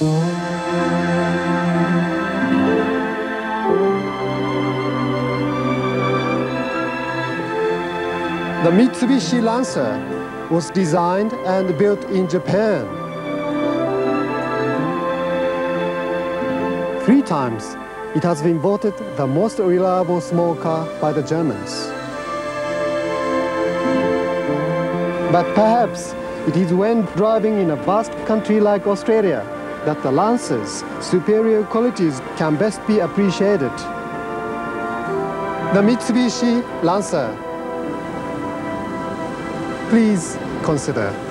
The Mitsubishi Lancer was designed and built in Japan. Three times, it has been voted the most reliable small car by the Germans. But perhaps it is when driving in a vast country like Australia that the Lancer's superior qualities can best be appreciated. The Mitsubishi Lancer. Please consider.